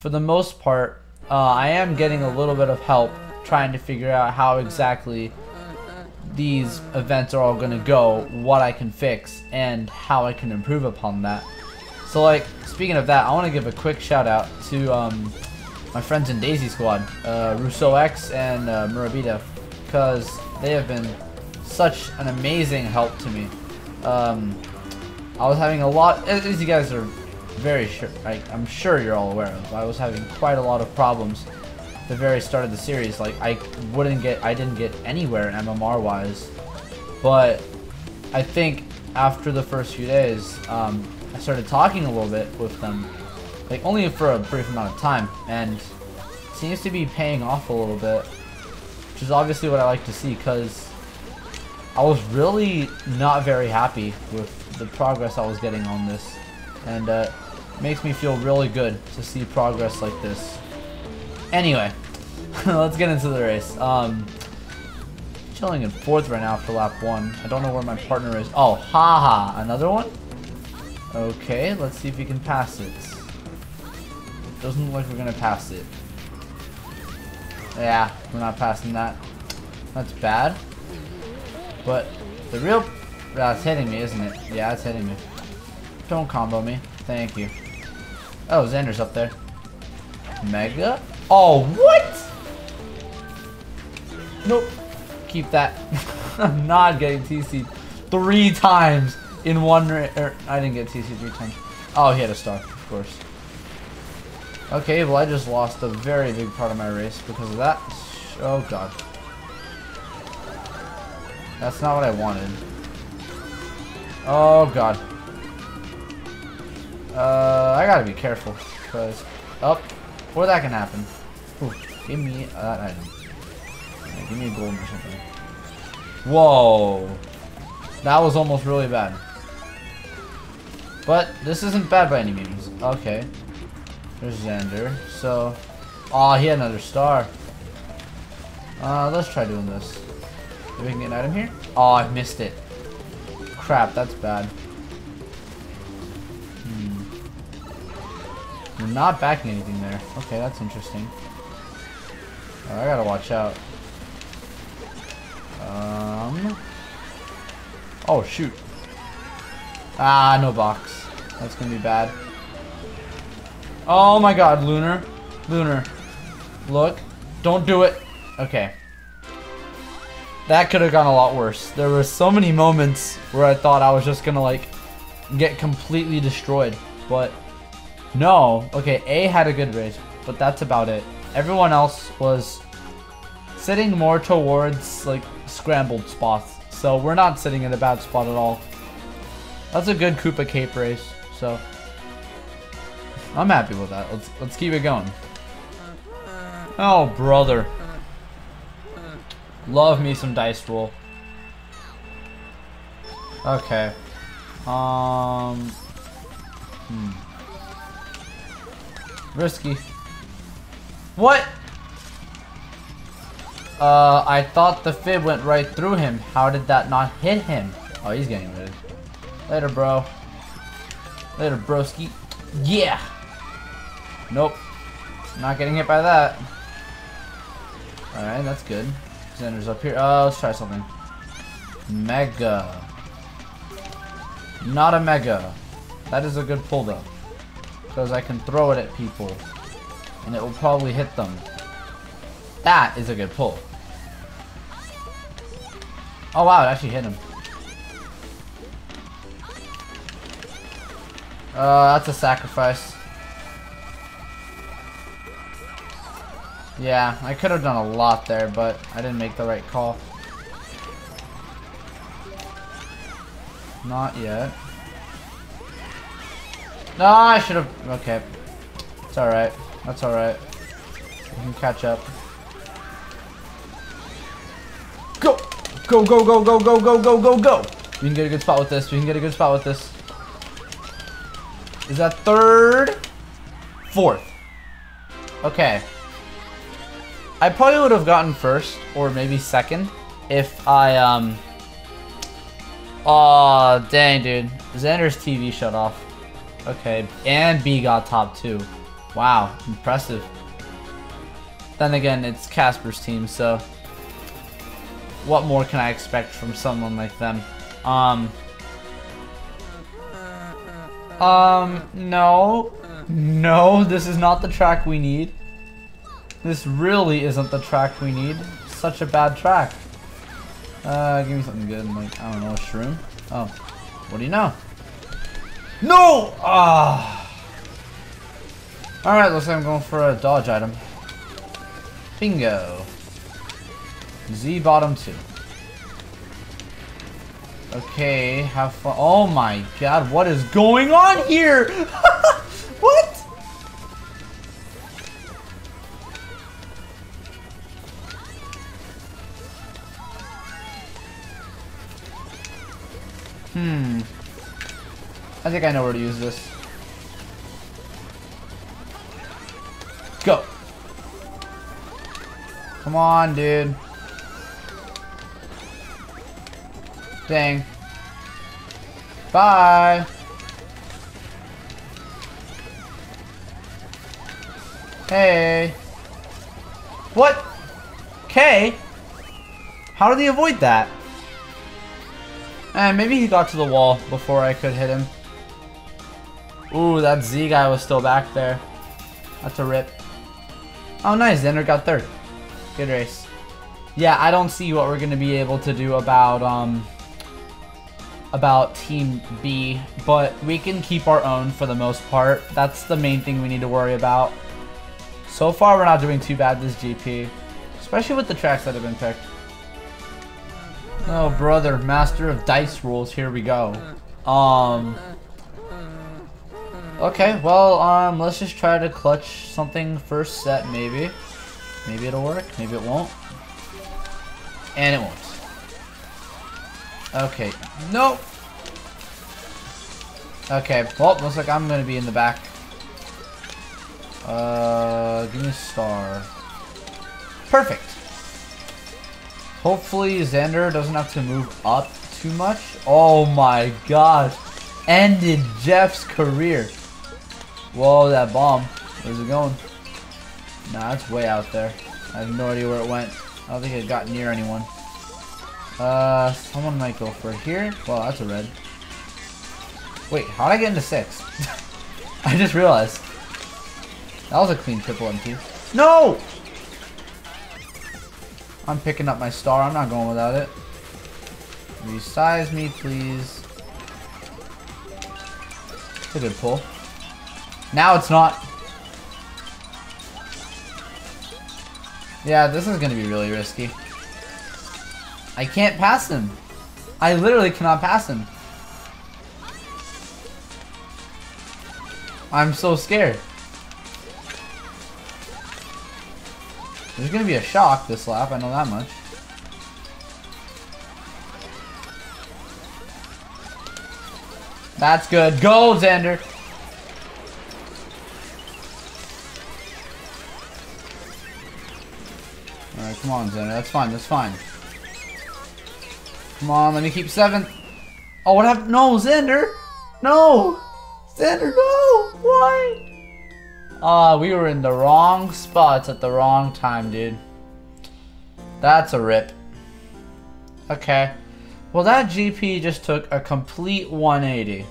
for the most part, uh, I am getting a little bit of help trying to figure out how exactly these events are all going to go, what I can fix, and how I can improve upon that. So like, speaking of that, I want to give a quick shout out to um, my friends in Daisy Squad, uh, Russo X and uh, Murabita, because they have been such an amazing help to me. Um, I was having a lot, as you guys are very sure, I'm sure you're all aware of, I was having quite a lot of problems the very start of the series. Like, I wouldn't get, I didn't get anywhere MMR-wise, but I think after the first few days, um, I started talking a little bit with them, like only for a brief amount of time, and seems to be paying off a little bit, which is obviously what I like to see, because I was really not very happy with the progress I was getting on this, and uh, makes me feel really good to see progress like this. Anyway, let's get into the race. Um, chilling in fourth right now for lap one. I don't know where my partner is. Oh, haha, -ha. another one? Okay, let's see if we can pass it. Doesn't look like we're gonna pass it. Yeah, we're not passing that. That's bad. But the real... That's hitting me, isn't it? Yeah, it's hitting me. Don't combo me. Thank you. Oh, Xander's up there. Mega? Oh, what? Nope. Keep that. I'm not getting TC three times in one er, I didn't get TC three times. Oh, he had a star, of course. Okay, well I just lost a very big part of my race because of that. Oh god. That's not what I wanted. Oh god. Uh, I gotta be careful, because... Up. Oh, before that can happen. Ooh, give me that item. Yeah, give me a gold or something. Whoa. That was almost really bad. But this isn't bad by any means. Okay. There's Xander. So, oh, he had another star. Uh, let's try doing this. Maybe we can get an item here? Oh, I missed it. Crap, that's bad. Not backing anything there. Okay, that's interesting. I gotta watch out. Um. Oh, shoot. Ah, no box. That's gonna be bad. Oh my god, Lunar. Lunar. Look. Don't do it. Okay. That could have gone a lot worse. There were so many moments where I thought I was just gonna like get completely destroyed. But no. Okay, A had a good race, but that's about it. Everyone else was sitting more towards like scrambled spots. So we're not sitting in a bad spot at all. That's a good Koopa Cape race. So I'm happy with that. Let's let's keep it going. Oh brother. Love me some dice roll. Okay. Um Hmm. Risky. What? Uh, I thought the fib went right through him. How did that not hit him? Oh, he's getting rid. of Later, bro. Later, broski. Yeah! Nope. Not getting hit by that. Alright, that's good. Xander's up here. Oh, let's try something. Mega. Not a mega. That is a good pull, though. Because I can throw it at people. And it will probably hit them. That is a good pull. Oh wow, it actually hit him. Uh, that's a sacrifice. Yeah, I could have done a lot there, but I didn't make the right call. Not yet. No, I should have... Okay. It's alright. That's alright. We can catch up. Go! Go, go, go, go, go, go, go, go, go! We can get a good spot with this. We can get a good spot with this. Is that third? Fourth. Okay. I probably would have gotten first, or maybe second, if I, um... Aw, oh, dang, dude. Xander's TV shut off. Okay, and B got top two. Wow, impressive. Then again, it's Casper's team, so what more can I expect from someone like them? Um, um, no, no, this is not the track we need. This really isn't the track we need. Such a bad track. Uh, give me something good, like, I don't know, a shroom? Oh, what do you know? No! Ah! Alright, looks like I'm going for a dodge item. Bingo. Z bottom two. Okay, have fun. Oh my god, what is going on here? what? I think I know where to use this. Go. Come on, dude. Dang. Bye. Hey. What? K? How did he avoid that? And eh, maybe he got to the wall before I could hit him. Ooh, that Z guy was still back there. That's a rip. Oh, nice. Xander got third. Good race. Yeah, I don't see what we're going to be able to do about, um, about Team B, but we can keep our own for the most part. That's the main thing we need to worry about. So far, we're not doing too bad this GP, especially with the tracks that have been picked. Oh, brother, master of dice rules, here we go. Um, okay, well, um, let's just try to clutch something first set, maybe. Maybe it'll work, maybe it won't. And it won't. Okay. Nope. Okay. Well, looks like I'm to be in the back. Uh, give me a star. Perfect. Hopefully Xander doesn't have to move up too much. Oh my gosh. Ended Jeff's career. Whoa, that bomb. Where's it going? Nah, it's way out there. I have no idea where it went. I don't think it got near anyone. Uh, someone might go for here. Well, that's a red. Wait, how'd I get into six? I just realized. That was a clean triple MP. No! I'm picking up my star. I'm not going without it. Resize me, please. It's a good pull. Now it's not. Yeah, this is going to be really risky. I can't pass him. I literally cannot pass him. I'm so scared. There's gonna be a shock this lap, I know that much. That's good. Go, Xander! Alright, come on, Xander. That's fine, that's fine. Come on, let me keep seven. Oh, what happened? No, Xander! No! Xander, no! Why? Uh, we were in the wrong spots at the wrong time, dude. That's a rip. Okay. Well, that GP just took a complete 180.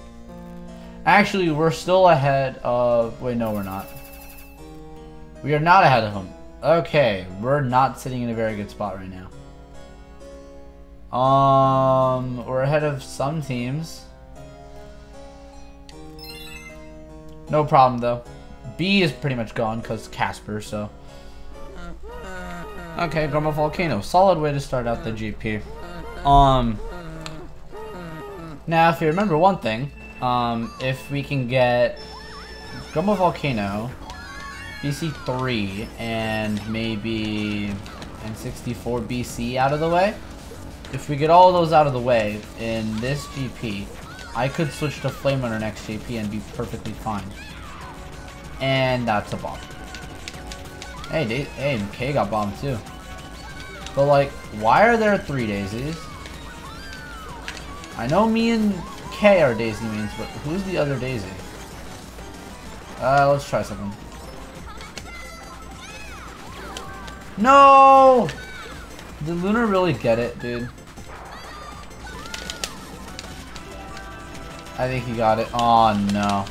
Actually, we're still ahead of... Wait, no, we're not. We are not ahead of him. Okay, we're not sitting in a very good spot right now. Um, we're ahead of some teams. No problem though. B is pretty much gone because Casper, so. Okay, Grumble Volcano. Solid way to start out the GP. Um. Now, if you remember one thing, um, if we can get Grumble Volcano, BC3, and maybe N64 BC out of the way, if we get all those out of the way in this GP, I could switch to Flame Runner next GP and be perfectly fine. And that's a bomb. Hey, da hey, K got bombed too. But like, why are there three daisies? I know me and K are daisy means, but who's the other daisy? Uh, let's try something. No! Did Lunar really get it, dude? I think he got it. Oh, no.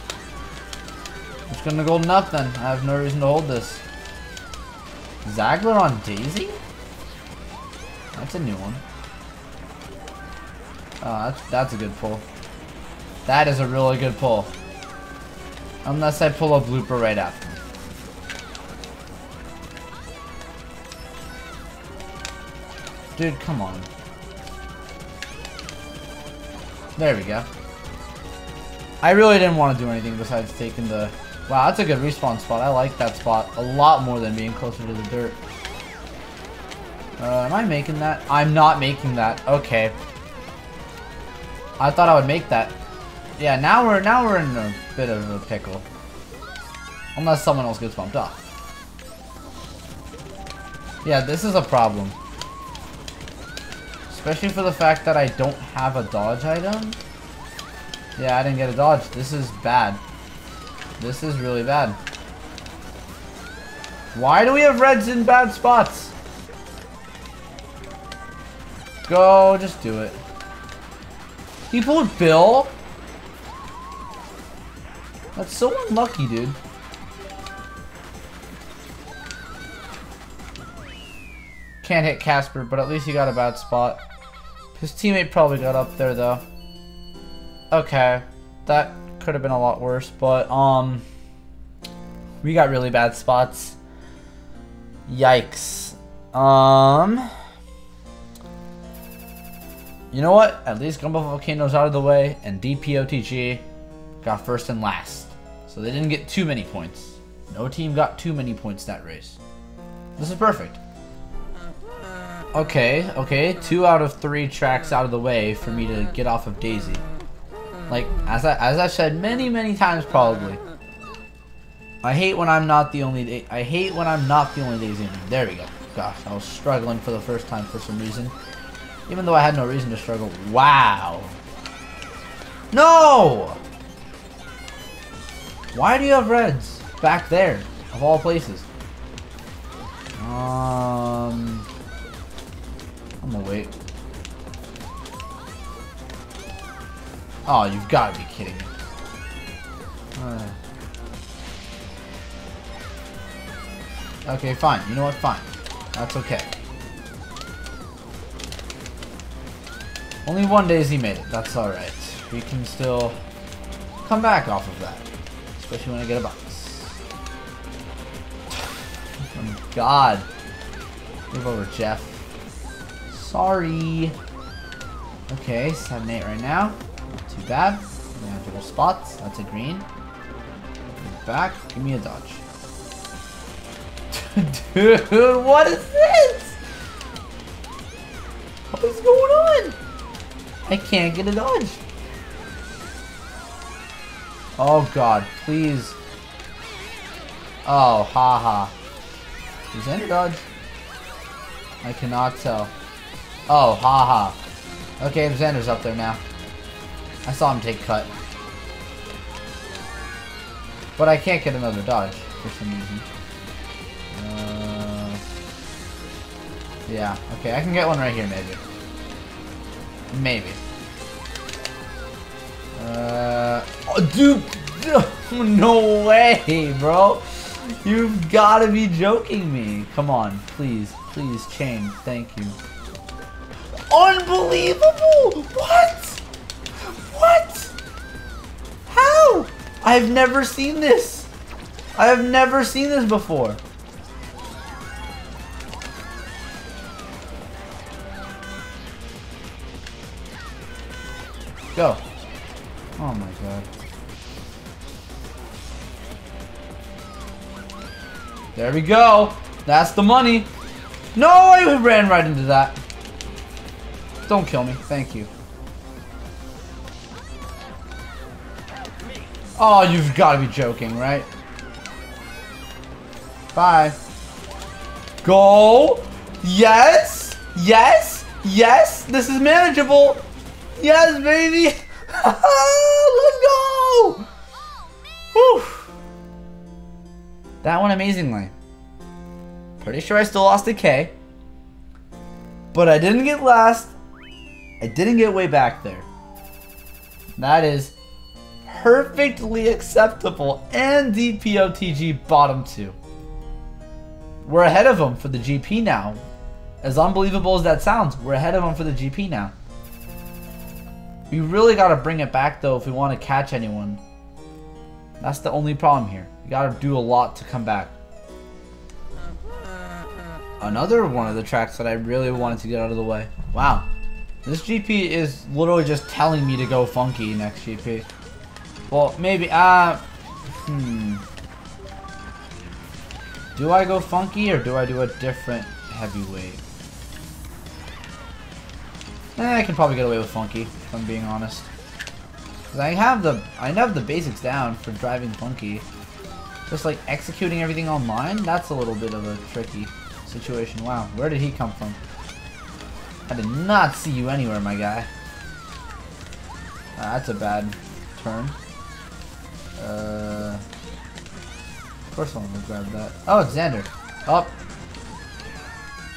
It's gonna go nothing. I have no reason to hold this. Zagler on Daisy? That's a new one. Oh, that's, that's a good pull. That is a really good pull. Unless I pull a blooper right after. Dude, come on. There we go. I really didn't want to do anything besides taking the... Wow, that's a good respawn spot. I like that spot a lot more than being closer to the dirt. Uh, am I making that? I'm not making that. Okay. I thought I would make that. Yeah, now we're now we're in a bit of a pickle. Unless someone else gets bumped off. Yeah, this is a problem. Especially for the fact that I don't have a dodge item. Yeah, I didn't get a dodge. This is bad. This is really bad. Why do we have reds in bad spots? Go, just do it. He pulled Bill? That's so unlucky, dude. Can't hit Casper, but at least he got a bad spot. His teammate probably got up there though. Okay, that could have been a lot worse, but um, we got really bad spots. Yikes. Um, you know what? At least Grumble Volcano's out of the way, and DPOTG got first and last. So they didn't get too many points. No team got too many points that race. This is perfect. Okay, okay, two out of three tracks out of the way for me to get off of Daisy. Like, as I, as i said many, many times probably. I hate when I'm not the only, I hate when I'm not the only Daisy. There we go. Gosh, I was struggling for the first time for some reason. Even though I had no reason to struggle. Wow. No! Why do you have reds back there, of all places? Um... I'm gonna wait. Oh, you've got to be kidding me. Okay, fine. You know what? Fine. That's okay. Only one Daisy made it. That's alright. We can still come back off of that. Especially when I get a box. oh, God. Move over, Jeff. Sorry. Okay, 7-8 right now. Not too bad. Manageable spots. That's a green. Back. Give me a dodge. Dude, what is this? What is going on? I can't get a dodge. Oh god, please. Oh, haha. -ha. Is that a dodge? I cannot tell. Oh, haha. -ha. Okay, Xander's up there now. I saw him take cut. But I can't get another dodge for some reason. Uh, yeah, okay, I can get one right here maybe. Maybe. Uh, oh, dude! No way, bro! You've got to be joking me. Come on, please, please, chain. Thank you. Unbelievable! What? What? How? I've never seen this. I have never seen this before. Go. Oh my god. There we go. That's the money. No, I ran right into that. Don't kill me. Thank you. Oh, you've got to be joking, right? Bye. Go. Yes. Yes. Yes. This is manageable. Yes, baby. Let's go. Whew. That went amazingly. Pretty sure I still lost a K. But I didn't get last. I didn't get way back there. That is perfectly acceptable and DPOTG bottom two. We're ahead of them for the GP now. As unbelievable as that sounds, we're ahead of them for the GP now. We really got to bring it back though if we want to catch anyone. That's the only problem here. You got to do a lot to come back. Another one of the tracks that I really wanted to get out of the way. Wow. This GP is literally just telling me to go funky next GP. Well, maybe, uh, hmm. Do I go funky or do I do a different heavyweight? Eh, I can probably get away with funky, if I'm being honest. Cause I have the I have the basics down for driving funky. Just like executing everything online, that's a little bit of a tricky situation. Wow, where did he come from? I did not see you anywhere, my guy. Ah, that's a bad turn. Uh, of course I want to grab that. Oh, it's Xander. Up. Oh.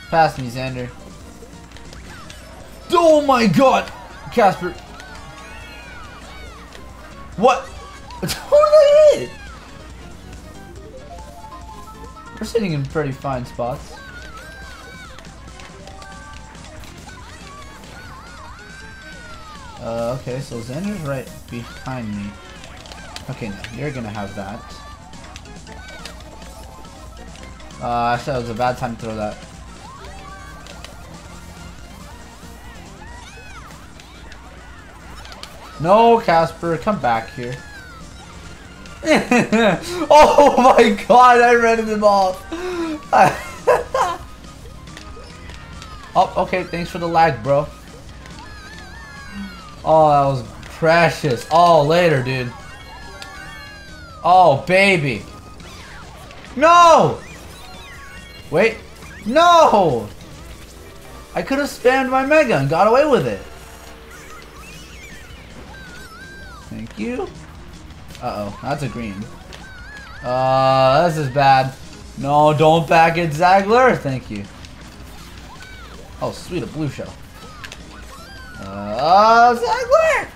Pass me, Xander. Oh my god! Casper. What? Totally hit! We're sitting in pretty fine spots. Uh, okay, so Xander's right behind me. Okay, now you're gonna have that. Uh, I said it was a bad time to throw that. No, Casper, come back here. oh my god, I read him off. oh, okay, thanks for the lag, bro. Oh, that was precious. Oh, later, dude. Oh, baby. No! Wait. No! I could have spammed my Mega and got away with it. Thank you. Uh-oh, that's a green. Uh, this is bad. No, don't back it, Zagler. Thank you. Oh, sweet, a blue shell. Uh, Zagler!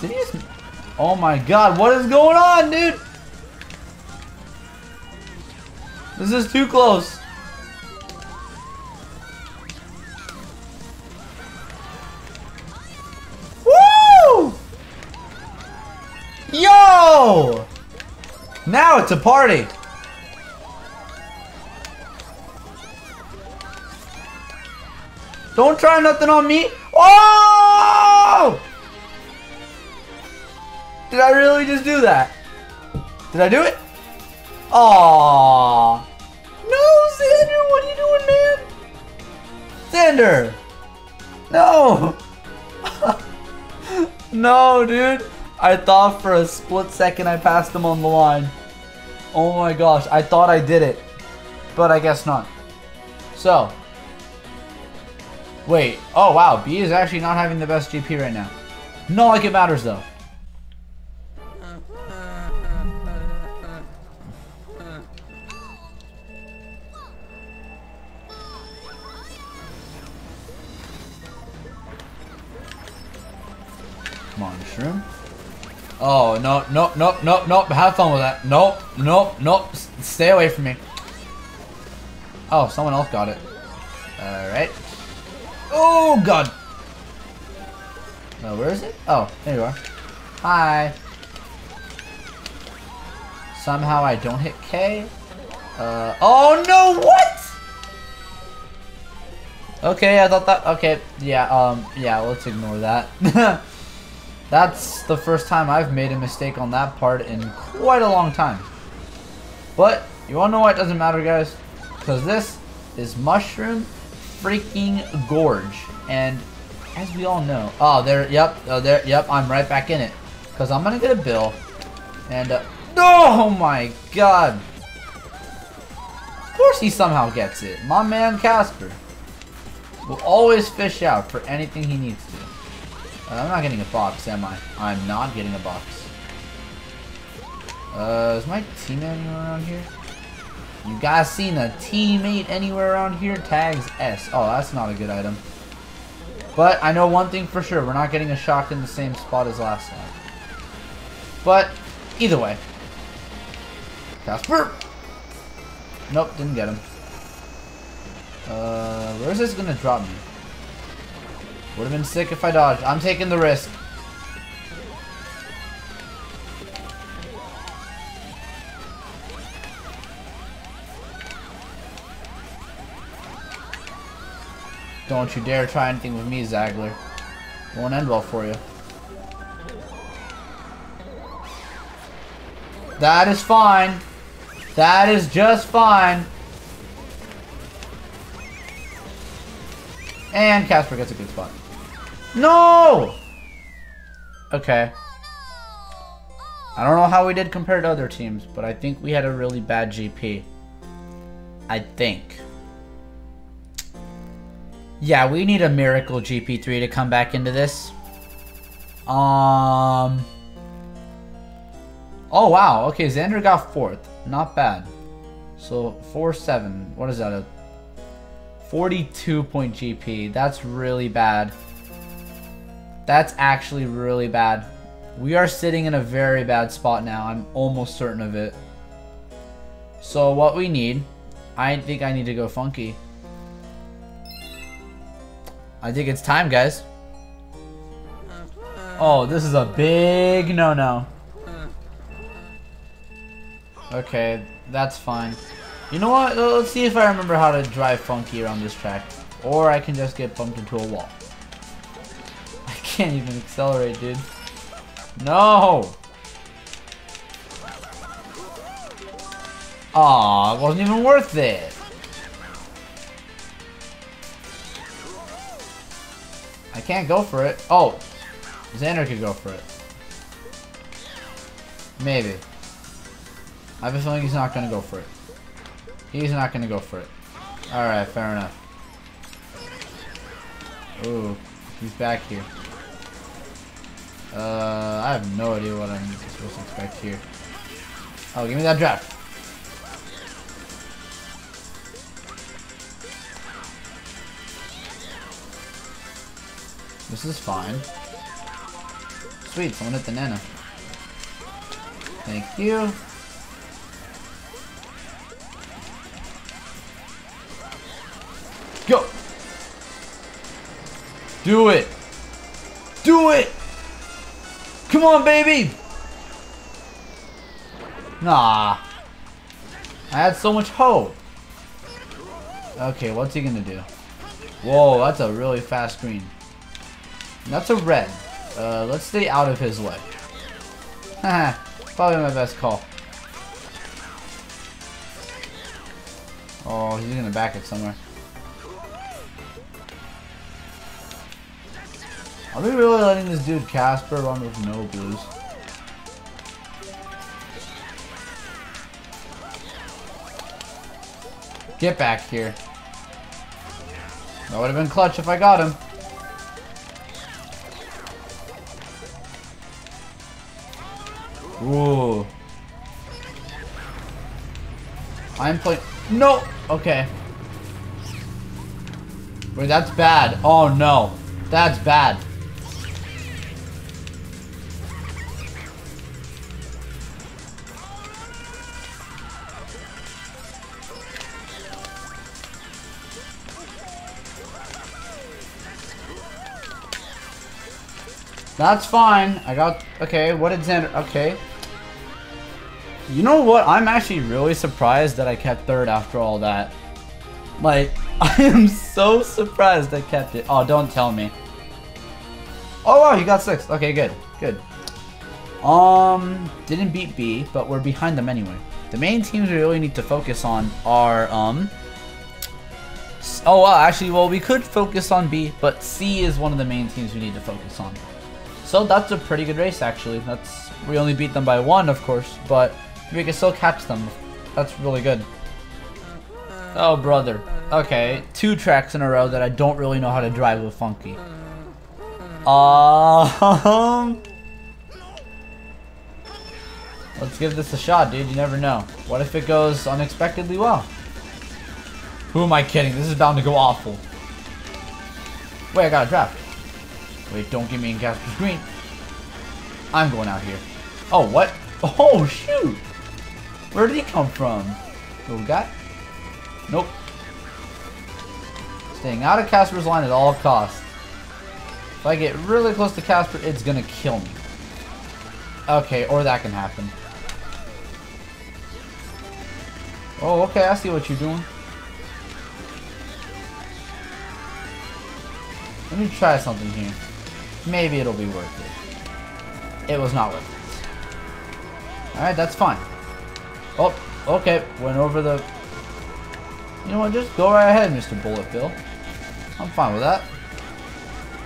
Did he just... Oh my god, what is going on, dude? This is too close. Woo! Yo! Now it's a party. Don't try nothing on me. Oh! Did I really just do that? Did I do it? Aww. No, Xander, what are you doing, man? Xander. No. no, dude. I thought for a split second I passed him on the line. Oh my gosh, I thought I did it. But I guess not. So. Wait. Oh, wow. B is actually not having the best GP right now. Not like it matters, though. Come on, shroom. Oh, no, no, no, no, no. Have fun with that. Nope, nope, nope. S stay away from me. Oh, someone else got it. Alright. Oh, God. Oh, where is it? Oh, there you are. Hi. Somehow I don't hit K. Uh, oh no, what? Okay, I thought that, okay, yeah, um, yeah, let's ignore that. That's the first time I've made a mistake on that part in quite a long time. But, you wanna know why it doesn't matter, guys? Because this is Mushroom freaking Gorge. And, as we all know... Oh, there, yep, oh, there, yep, I'm right back in it. Because I'm gonna get a bill. And, uh, oh my god! Of course he somehow gets it. My man Casper will always fish out for anything he needs to. Uh, I'm not getting a box, am I? I'm not getting a box. Uh, is my anywhere around here? You guys seen a teammate anywhere around here? Tags S. Oh, that's not a good item. But I know one thing for sure. We're not getting a shock in the same spot as last time. But, either way. Casper! Nope, didn't get him. Uh, where's this gonna drop me? Would have been sick if I dodged. I'm taking the risk. Don't you dare try anything with me, Zagler. Won't end well for you. That is fine. That is just fine. And Casper gets a good spot. No! Okay. I don't know how we did compared to other teams, but I think we had a really bad GP. I think. Yeah, we need a miracle GP3 to come back into this. Um. Oh, wow. Okay, Xander got fourth. Not bad. So, 4-7. What is that? A 42 point GP. That's really bad. That's actually really bad. We are sitting in a very bad spot now. I'm almost certain of it. So what we need, I think I need to go funky. I think it's time, guys. Oh, this is a big no-no. Okay, that's fine. You know what? Let's see if I remember how to drive funky around this track. Or I can just get bumped into a wall. I can't even accelerate, dude. No! Aw, it wasn't even worth it. Can't go for it. Oh, Xander could go for it. Maybe. I have a feeling he's not going to go for it. He's not going to go for it. Alright, fair enough. Ooh, he's back here. Uh, I have no idea what I'm supposed to expect here. Oh, give me that draft. This is fine. Sweet, someone hit the nana. Thank you. Go! Do it! Do it! Come on, baby! Nah. I had so much hope. Okay, what's he gonna do? Whoa, that's a really fast green. That's a red. Uh, let's stay out of his way. Haha, probably my best call. Oh, he's gonna back it somewhere. Are we really letting this dude Casper run with no blues? Get back here. That would have been clutch if I got him. Ooh. I'm playing. No! Okay. Wait, that's bad. Oh no. That's bad. That's fine. I got... Okay, what did Xander... Okay. You know what? I'm actually really surprised that I kept third after all that. Like, I am so surprised I kept it. Oh, don't tell me. Oh, wow, you got sixth. Okay, good. Good. Um, didn't beat B, but we're behind them anyway. The main teams we really need to focus on are, um... Oh, well, actually, well, we could focus on B, but C is one of the main teams we need to focus on. So that's a pretty good race, actually. That's We only beat them by one, of course, but we can still catch them. That's really good. Oh, brother. Okay, two tracks in a row that I don't really know how to drive with Funky. Um... Let's give this a shot, dude. You never know. What if it goes unexpectedly well? Who am I kidding? This is bound to go awful. Wait, I got a draft. Wait, don't get me in Casper's Green. I'm going out here. Oh, what? Oh, shoot! Where did he come from? Little guy? Nope. Staying out of Casper's line at all costs. If I get really close to Casper, it's gonna kill me. Okay, or that can happen. Oh, okay, I see what you're doing. Let me try something here. Maybe it'll be worth it. It was not worth it. Alright, that's fine. Oh, okay. Went over the... You know what? Just go right ahead, Mr. Bullet Bill. I'm fine with that.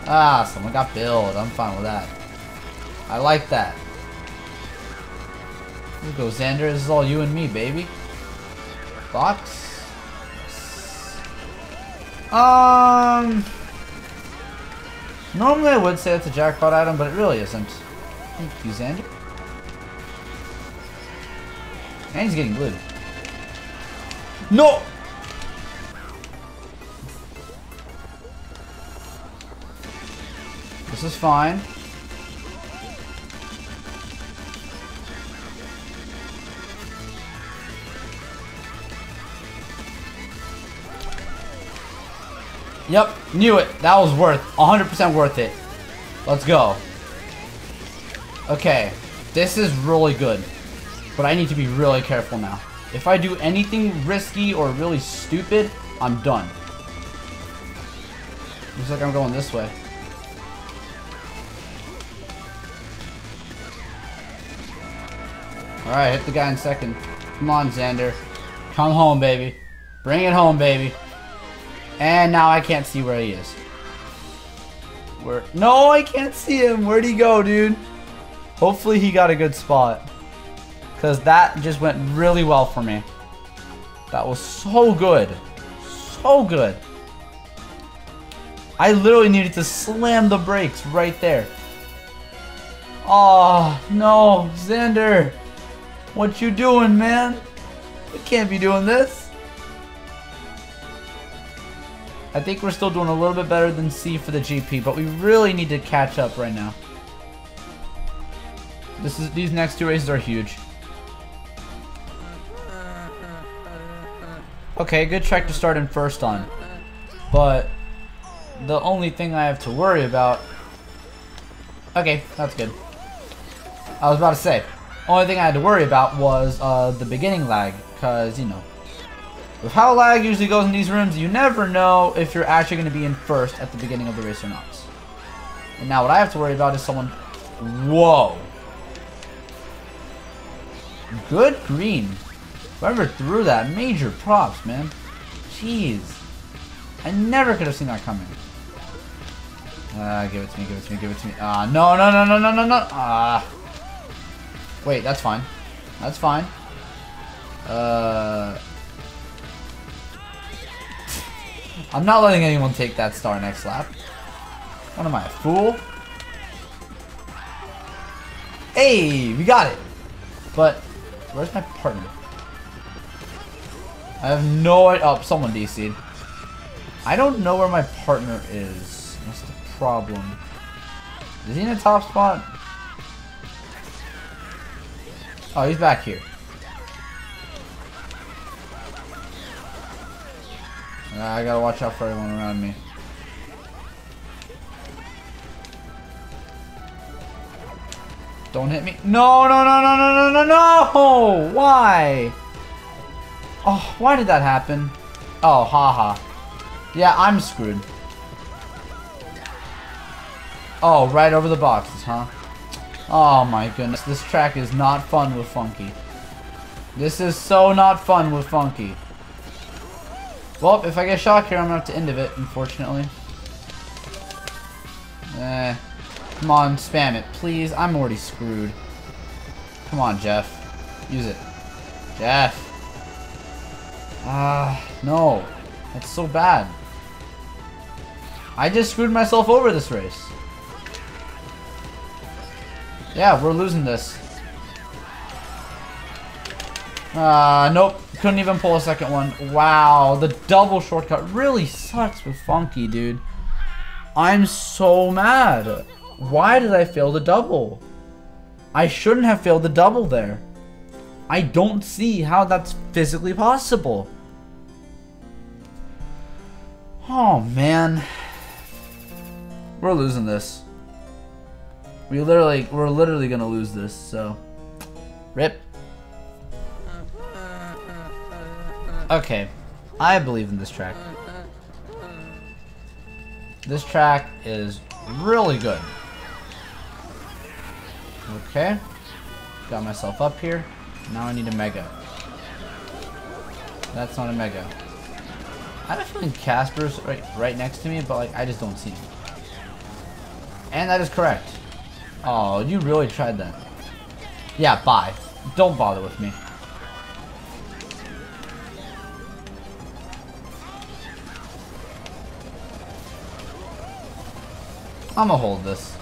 Ah, someone got billed. I'm fine with that. I like that. Here go, Xander. This is all you and me, baby. Box? Um... Normally I would say it's a jackpot item, but it really isn't. Thank you, Xander. And he's getting glued. No! This is fine. Yep, knew it. That was worth, 100% worth it. Let's go. Okay, this is really good. But I need to be really careful now. If I do anything risky or really stupid, I'm done. Looks like I'm going this way. Alright, hit the guy in second. Come on, Xander. Come home, baby. Bring it home, baby. And now I can't see where he is. Where? No, I can't see him. Where'd he go, dude? Hopefully he got a good spot. Because that just went really well for me. That was so good. So good. I literally needed to slam the brakes right there. Oh, no. Xander. What you doing, man? We can't be doing this. I think we're still doing a little bit better than C for the GP, but we really need to catch up right now. This is these next two races are huge. Okay, good track to start in first on. But the only thing I have to worry about Okay, that's good. I was about to say, only thing I had to worry about was uh, the beginning lag, because, you know, with how lag usually goes in these rooms, you never know if you're actually going to be in first at the beginning of the race or not. And now what I have to worry about is someone... Whoa. Good green. Whoever threw that, major props, man. Jeez. I never could have seen that coming. Uh, give it to me, give it to me, give it to me. Ah, uh, no, no, no, no, no, no, no. Ah. Uh, wait, that's fine. That's fine. Uh... I'm not letting anyone take that star next lap. What am I, a fool? Hey, we got it. But, where's my partner? I have no idea. Oh, someone DC'd. I don't know where my partner is. That's the problem. Is he in a top spot? Oh, he's back here. Uh, I gotta watch out for everyone around me. Don't hit me. No, no, no, no, no, no, no, no! Why? Oh, why did that happen? Oh, haha. Yeah, I'm screwed. Oh, right over the boxes, huh? Oh my goodness, this track is not fun with Funky. This is so not fun with Funky. Well, if I get shot here, I'm gonna have to end of it, unfortunately. Eh. Come on, spam it, please. I'm already screwed. Come on, Jeff. Use it. Jeff. Ah, uh, no. That's so bad. I just screwed myself over this race. Yeah, we're losing this. Uh, nope. Couldn't even pull a second one. Wow, the double shortcut really sucks with Funky, dude. I'm so mad. Why did I fail the double? I shouldn't have failed the double there. I don't see how that's physically possible. Oh, man. We're losing this. We literally, we're literally gonna lose this, so. Rip. Okay, I believe in this track. This track is really good. Okay, got myself up here. Now I need a mega. That's not a mega. I have a feeling Casper's right, right next to me, but like I just don't see him. And that is correct. Oh, you really tried that. Yeah, bye. Don't bother with me. I'm gonna hold this.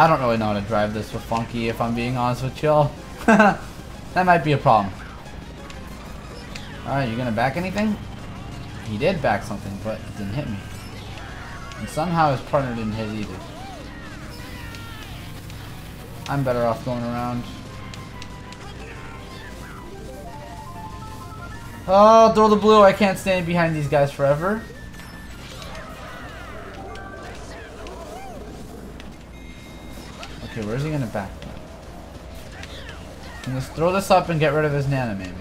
I don't really know how to drive this with Funky, if I'm being honest with y'all. that might be a problem. Alright, you gonna back anything? He did back something, but it didn't hit me. And somehow his partner didn't hit either. I'm better off going around. Oh, throw the blue. I can't stand behind these guys forever. Okay, where's he gonna back? Let's throw this up and get rid of his Nana, maybe.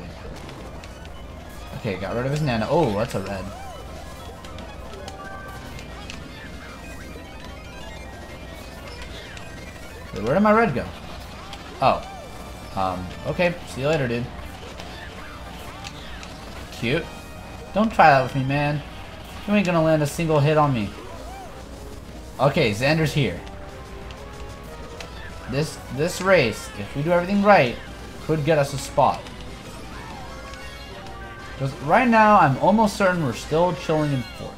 Okay, got rid of his Nana. Oh, that's a red. Wait, where did my red go? Oh. Um, okay. See you later, dude. Cute. Don't try that with me, man. You ain't gonna land a single hit on me. Okay, Xander's here. This this race, if we do everything right, could get us a spot. Because right now, I'm almost certain we're still chilling in fourth.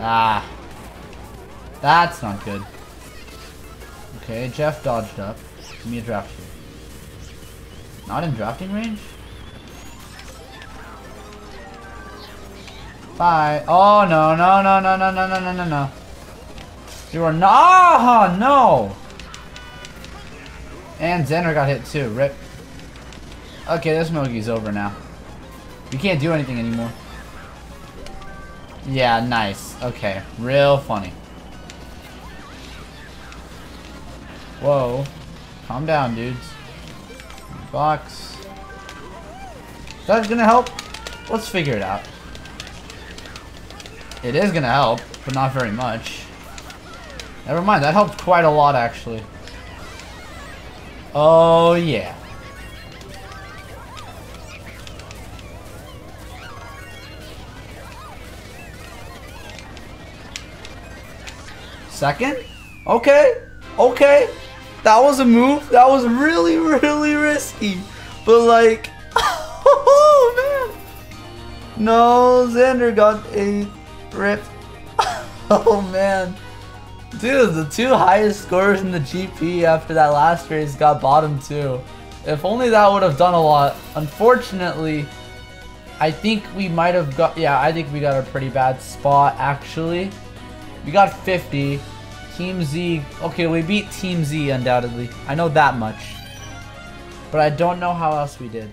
Ah. That's not good. Okay, Jeff dodged up. Give me a draft here. Not in drafting range? Bye. Oh, no, no, no, no, no, no, no, no, no, no. You are not. Oh, no. And Zener got hit too. Rip. Okay, this Mogi's over now. We can't do anything anymore. Yeah, nice. Okay, real funny. Whoa. Calm down, dudes. Box. That's gonna help? Let's figure it out. It is gonna help, but not very much. Never mind, that helped quite a lot, actually. Oh, yeah. Second? Okay. Okay. That was a move. That was really, really risky. But like, oh man. No, Xander got a rip. oh man. Dude, the two highest scores in the GP after that last race got bottom two. If only that would have done a lot. Unfortunately, I think we might have got, yeah, I think we got a pretty bad spot actually. We got 50. Team Z, okay, we beat Team Z undoubtedly. I know that much. But I don't know how else we did.